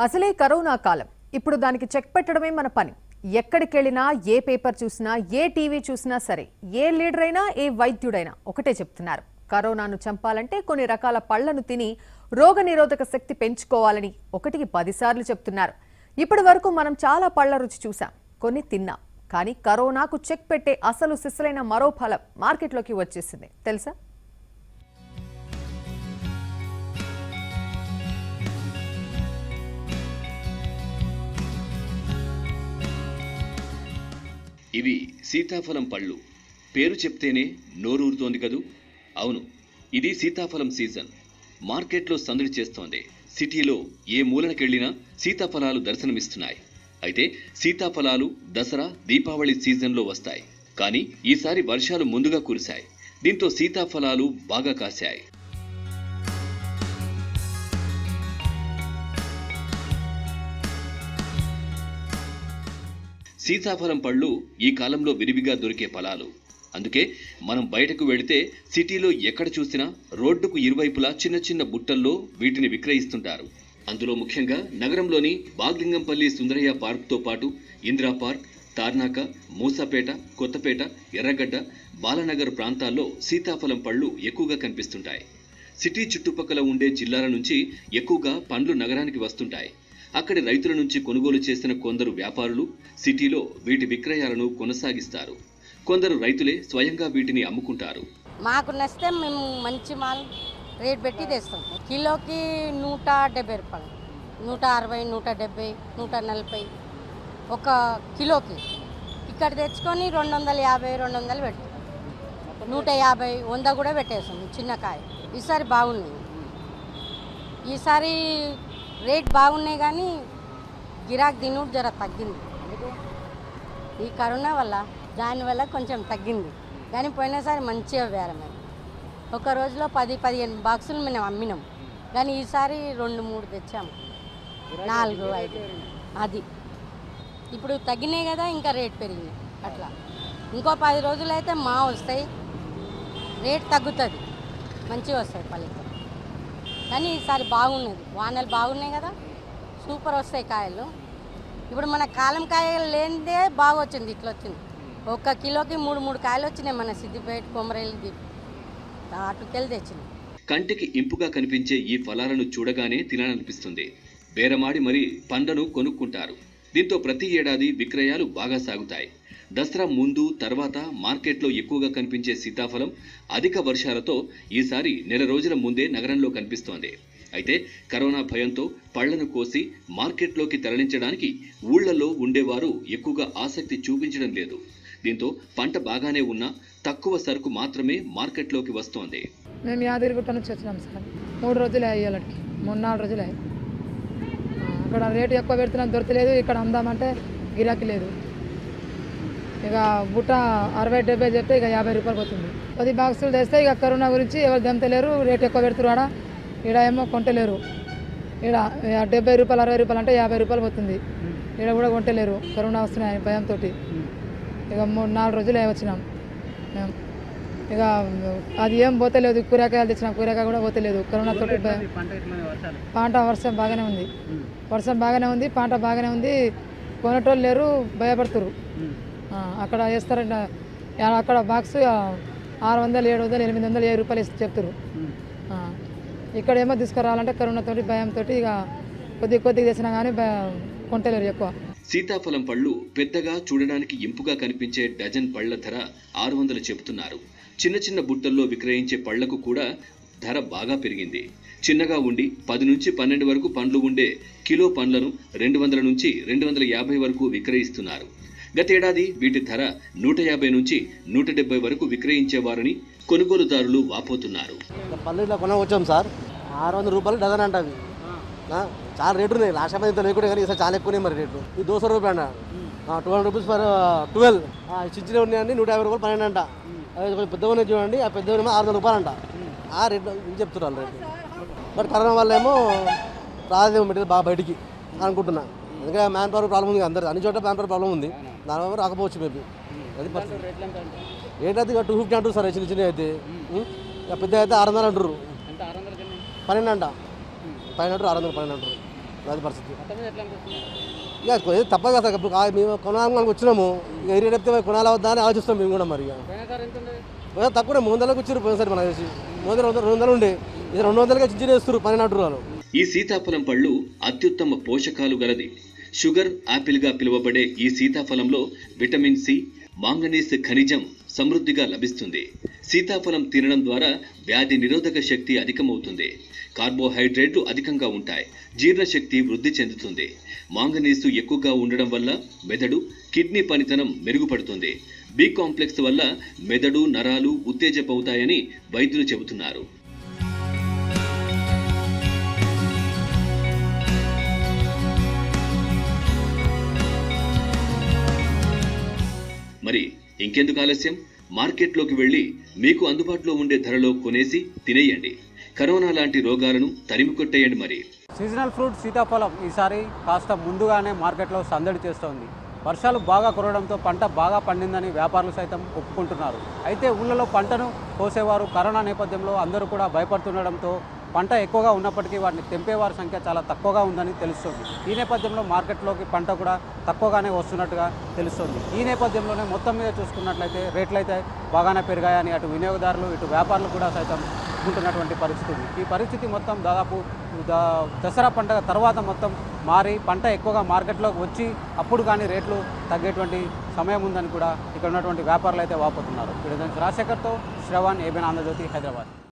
అసలే కరోనా కాలం. ఇప్పుడు దానికి చెక్ పెట్టడమే మన పని. ఎక్కడికెళ్ళినా ఏ పేపర్ చూసినా ఏ టీవీ చూసినా సరే ఏ లీడర్ అయినా ఏ వైద్యుడైనా ఒకటే చెప్తున్నారు. కరోనాను చంపాలంటే కొన్ని రకాల పళ్ళను తిని రోగ నిరోధక శక్తి పెంచుకోవాలని ఒకటికి పదిసార్లు చెప్తున్నారు. ఇప్పటి వరకు మనం చాలా పళ్ళ రుచి చూసాం కొన్ని తిన్నాం. కానీ కరోనాకు చెక్ పెట్టే అసలు సిసలైన మరో ఫలం మార్కెట్లోకి వచ్చేసింది. తెలుసా? ఇవి సీతాఫలం పళ్ళు. పేరు చెప్తేనే నోరూరుతోంది కదూ? అవును ఇది సీతాఫలం సీజన్. మార్కెట్లో సందడి చేస్తోంది. సిటీలో ఏ మూలనకెళ్ళినా సీతాఫలాలు దర్శనమిస్తున్నాయి. అయితే సీతాఫలాలు దసరా దీపావళి సీజన్లో వస్తాయి. కానీ ఈసారి వర్షాలు ముందుగా కురిశాయి. దీంతో సీతాఫలాలు బాగా కాశాయి. సీతాఫలం పళ్ళు ఈ కాలంలో విరివిగా దొరికే ఫలాలు. అందుకే మనం బయటకు వెళితే సిటీలో ఎక్కడ చూసినా రోడ్డుకు ఇరువైపులా చిన్న చిన్న బుట్టల్లో వీటిని విక్రయిస్తుంటారు. అందులో ముఖ్యంగా నగరంలోని బాగ్లింగంపల్లి సుందరయ్య పార్క్తో పాటు ఇందిరా పార్క్ తార్నాక మూసాపేట కొత్తపేట ఎర్రగడ్డ బాలనగర్ ప్రాంతాల్లో సీతాఫలం పళ్ళు ఎక్కువగా కనిపిస్తుంటాయి. సిటీ చుట్టుపక్కల ఉండే జిల్లాల నుంచి ఎక్కువగా పండ్లు నగరానికి వస్తుంటాయి. అక్కడి రైతుల నుంచి కొనుగోలు చేసిన కొందరు వ్యాపారులు సిటీలో వీటి విక్రయాలను కొనసాగిస్తారు. కొందరు రైతులే స్వయంగా వీటిని అమ్ముకుంటారు. మాకు నచ్చితే మేము మంచి మాల్ రేట్ పెట్టి తెస్తాం. కిలోకి నూట డెబ్బై రూపాయలు. నూట అరవై నూట డెబ్బై నూట నలభై ఒక కిలోకి. ఇక్కడ తెచ్చుకొని రెండు వందల యాభై రెండు వందలు పెడతాం. నూట యాభై వంద కూడా పెట్టేస్తాం. చిన్న కాయ. ఈసారి బాగున్నాయి ఈసారి రేట్ బాగున్నాయి కానీ గిరాక్ దినుడు జర తగ్గింది. ఈ కరోనా వల్ల దానివల్ల కొంచెం తగ్గింది. కానీ పోయినసారి మంచిగా వేరమే ఒక రోజులో పది పదిహేను బాక్సులు మేము అమ్మినాం. కానీ ఈసారి రెండు మూడు తెచ్చాము. నాలుగు ఐదు. అది. ఇప్పుడు తగ్గినాయి కదా ఇంకా రేట్ పెరిగింది. అట్లా. ఇంకో పది రోజులు అయితే మా వస్తాయి. రేట్ తగ్గుతుంది. మంచిగా వస్తాయి ఫలితం కానీ ఈసారి బాగున్నది. వానలు బాగున్నాయి కదా? సూపర్ వస్తాయి కాయలు. ఇప్పుడు మన కాలం కాయలు లేనిదే బాగా వచ్చింది ఇట్లా వచ్చింది ఒక్క కిలోకి మూడు మూడు కాయలు వచ్చినాయి మన సిద్దిపేట కొమరేలి అటుకెళ్ళి తెచ్చినాయి. కంటికి ఇంపుగా కనిపించే ఈ ఫలాలను చూడగానే తినాలనిపిస్తుంది. బేరమాడి మరి పండ్లను కొనుక్కుంటారు. దీంతో ప్రతి ఏడాది విక్రయాలు బాగా సాగుతాయి. దసరా ముందు తర్వాత మార్కెట్లో ఎక్కువగా కనిపించే సీతాఫలం అధిక వర్షాలతో ఈసారి నెల రోజుల ముందే నగరంలో కనిపిస్తోంది. అయితే కరోనా భయంతో పళ్ళను కోసి మార్కెట్లోకి తరలించడానికి ఊళ్ళలో ఉండేవారు ఎక్కువగా ఆసక్తి చూపించడం లేదు. దీంతో పంట బాగానే ఉన్నా తక్కువ సరుకు మాత్రమే మార్కెట్లోకి వస్తోంది. మేము యాదగిరిగుట్ట నుంచి వచ్చినాం సార్. మూడు రోజులే అయ్యాలకి మూడు నాలుగు రోజులే. అక్కడ రేటు ఎక్కువ పెడుతున్నాం దొరకలేదు. ఇక్కడ అందామంటే గిరాకీ లేదు. ఇక బుట్ట అరవై డెబ్బై చెప్తే ఇక యాభై రూపాయలు పోతుంది పది బాక్సులు తెస్తే ఇక కరోనా గురించి ఎవరు దెంతలేరు రేటు ఎక్కువ పెడుతున్నారు ఆడ ఈడ ఏమో కొంటలేరు. ఈడ డెబ్బై రూపాయలు అరవై రూపాయలు అంటే యాభై రూపాయలు పోతుంది ఈడ కూడా కొంటలేరు కరోనా వస్తున్నాయి భయంతో ఇక మూడు నాలుగు రోజులే వచ్చినాం. మేము ఇక అది ఏం పోతలేదు కూరగాయలు తెచ్చినాం కూరగాయ కూడా పోతలేదు. కరోనా తోటి. పంట వర్షం బాగానే ఉంది. వర్షం బాగానే ఉంది పంట బాగానే ఉంది. కొనేటోళ్ళు లేరు భయపడుతురు అక్కడ వేస్తారంట అక్కడ బాక్స్ ఆరు వందలు ఏడు వందలు ఎనిమిది వందలు ఏడు రూపాయలు ఇస్తే చెప్తారు. ఆ, ఇక్కడ ఏమో తీసుకురావాలంటే కరోనా తోటి భయంతో ఇక కొద్ది కొద్దిగా తెచ్చినా కానీ కొంటలేరు ఎక్కువ. సీతాఫలం పళ్ళు పెద్దగా చూడడానికి ఇంపుగా కనిపించే డజన్ పళ్ళ ధర ఆరు వందలు చెబుతున్నారు. చిన్న చిన్న బుట్టల్లో విక్రయించే పళ్ళకు కూడా ధర బాగా పెరిగింది. చిన్నగా ఉండి పది నుంచి పన్నెండు వరకు పండ్లు ఉండే కిలో పండ్లను రెండు వందల నుంచి రెండు వందల యాభై వరకు విక్రయిస్తున్నారు. గతేడాది వీటి ధర నూట యాభై నుంచి నూట డెబ్బై వరకు విక్రయించేవారని కొనుగోలుదారులు వాపోతున్నారు. పళ్ళు కొనవచ్చాం సార్. ఆరు వందల రూపాయలు డజన్ అంట అవి చాలా రేటు ఉన్నాయి. లాస్ట్ టైం ఇంత లేకుండా కానీ ఈసారి చాలా ఎక్కువనే మరి రేటు ఈ దోశ రూపాయ అంట ట్వెల్వ్ రూపీస్ ఫర్ ట్వెల్వ్. చిచ్చులు ఉన్నాయండి నూట యాభై రూపాయలు పన్నెండు అంట. అవి కొంచెం పెద్దగా ఉన్నాయి చూడండి ఆ పెద్దగా ఏమో ఆరు వందల రూపాయలు అంట. ఆ రేటు చెప్తున్నారు రేటు బట్ కరోనా వల్ల ఏమో రాదేమో మెటీరియల్ బాగా బయటికి అనుకుంటున్నాను ఎందుకంటే మ్యాన్ పవర్ ప్రాబ్లం ఉంది అందరు అన్ని చోట్ల మ్యాన్ పవర్ ప్రాబ్లం ఉంది దానివల్ల రాకపోవచ్చు మేబీ. అది పరిస్థితి ఏంటంటే ఇక టూ ఫిఫ్టీ అంటారు సార్ చిన్న చిన్న అయితే? ఇక పెద్ద అయితే ఆరు వందలు అంటారు. పన్నెండు అంట. పన్నెండు అంటారు ఆరు వందలు పన్నెండు అంటారు. అది పరిస్థితి. ఇక తప్పదు కదా సార్. ఇప్పుడు మేము కొనాలని వచ్చినాము. ఇక ఏరియా చెప్తే కొనాలా వద్దా అని ఆలోచిస్తాం మేము కూడా మరి ఇక. తక్కువ మూడు వందలకు వచ్చారు పోయినసారి మనకు తెలిసి మూడు వందలు రెండు వందలు ఉండే. ఇది రెండు వందలుగా చించి వేస్తారు పన్నెండు వాళ్ళు. ఈ సీతాఫలం పళ్ళు అత్యుత్తమ పోషకాలు గలది. షుగర్ యాపిల్గా పిలువబడే ఈ సీతాఫలంలో విటమిన్ సి మాంగనీస్ ఖనిజం సమృద్ధిగా లభిస్తుంది. సీతాఫలం తినడం ద్వారా వ్యాధి నిరోధక శక్తి అధికమవుతుంది. కార్బోహైడ్రేట్లు అధికంగా ఉంటాయి. జీర్ణశక్తి వృద్ధి చెందుతుంది. మాంగనీసు ఎక్కువగా ఉండడం వల్ల మెదడు కిడ్నీ పనితనం మెరుగుపడుతుంది. బి కాంప్లెక్స్ వల్ల మెదడు నరాలు ఉత్తేజపవుతాయని వైద్యులు చెబుతున్నారు. మరి ఇంకెందుకు ఆలస్యం? మార్కెట్లోకి వెళ్ళి మీకు అందుబాటులో ఉండే ధరలో కొనేసి తినేయండి. కరోనా లాంటి రోగాలను తరిమి కొట్టేయండి మరి. సీజనల్ ఫ్రూట్ సీతాఫలం ఈసారి కాస్త ముందుగానే మార్కెట్లో సందడి చేస్తోంది. వర్షాలు బాగా కురవడంతో పంట బాగా పండిందని వ్యాపారులు సైతం ఒప్పుకుంటున్నారు. అయితే ఊళ్ళలో పంటను కోసేవారు కరోనా నేపథ్యంలో అందరూ కూడా భయపడుతుండడంతో పంట ఎక్కువగా ఉన్నప్పటికీ వాటిని తెంపేవారి సంఖ్య చాలా తక్కువగా ఉందని తెలుస్తుంది. ఈ నేపథ్యంలో మార్కెట్లోకి పంట కూడా తక్కువగానే వస్తున్నట్టుగా తెలుస్తుంది. ఈ నేపథ్యంలోనే మొత్తం మీద చూసుకున్నట్లయితే రేట్లు అయితే బాగానే పెరిగాయని అటు వినియోగదారులు ఇటు వ్యాపారులు కూడా సైతం ఉంటున్నటువంటి పరిస్థితి ఉంది. ఈ పరిస్థితి మొత్తం దాదాపు దసరా పండుగ తర్వాత మొత్తం మారి పంట ఎక్కువగా మార్కెట్లోకి వచ్చి అప్పుడు కానీ రేట్లు తగ్గేటువంటి సమయం ఉందని కూడా ఇక్కడ ఉన్నటువంటి వ్యాపారులు అయితే వాపోతున్నారు ఇక్కడ రాజశేఖర్తో శ్రవణ్ ఏబిన్ ఆంధ్రజ్యోతి హైదరాబాద్.